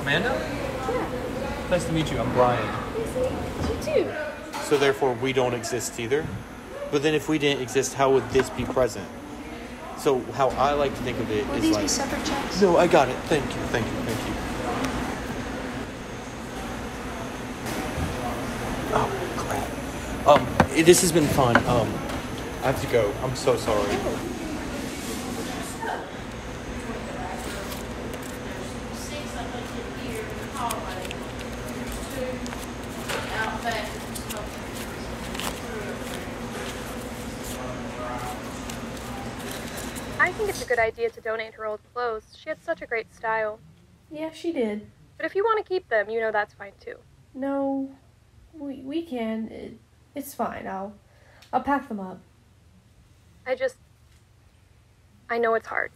Amanda? Yeah. Nice to meet you. I'm Brian. Nice to meet you too. So therefore, we don't exist either. But then, if we didn't exist, how would this be present? So how I like to think of it would is these like, be separate checks? No, I got it. Thank you. Thank you. Thank you. Oh, crap. Um, this has been fun. Um, I have to go. I'm so sorry. I think it's a good idea to donate her old clothes. She had such a great style. Yeah, she did. But if you want to keep them, you know that's fine too. No, we we can. It, it's fine. I'll I'll pack them up. I just. I know it's hard.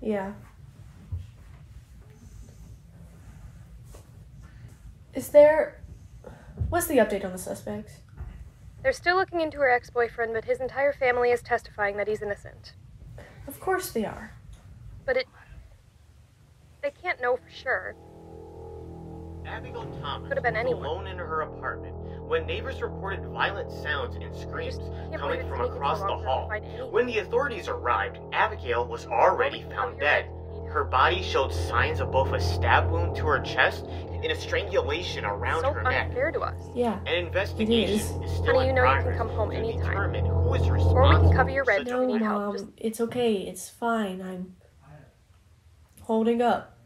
Yeah. Is there what's the update on the suspects? They're still looking into her ex boyfriend, but his entire family is testifying that he's innocent. Of course they are. But it. They can't know for sure. Abigail Thomas Could have been anyone. alone in her apartment when neighbors reported violent sounds and screams can't coming from across the long for her to hall. When the authorities arrived, Abigail was already found dead. Her body showed signs of both a stab wound to her chest and a strangulation around so her neck. So unfair to us. Yeah. An investigation is. is still Honey, you in know you can come home anytime. determine who is Or we can cover your for rent such if a we need help. Mom, Just it's okay. It's fine. I'm holding up.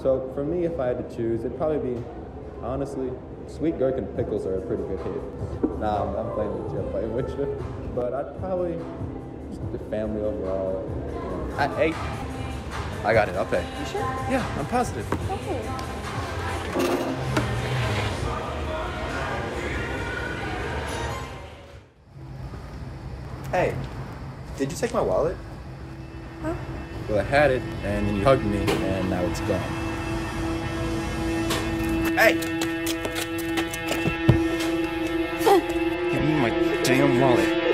So for me, if I had to choose, it'd probably be, honestly, sweet gherkin pickles are a pretty good hit. Nah, I'm, I'm playing with you, I'm playing with you. But I'd probably, just the family overall. I, hey, I got it, I'll pay. You sure? Yeah, I'm positive. Okay. Hey, did you take my wallet? Huh? Well, I had it, and then you hugged me, and now it's gone. Hey! Give me my damn wallet.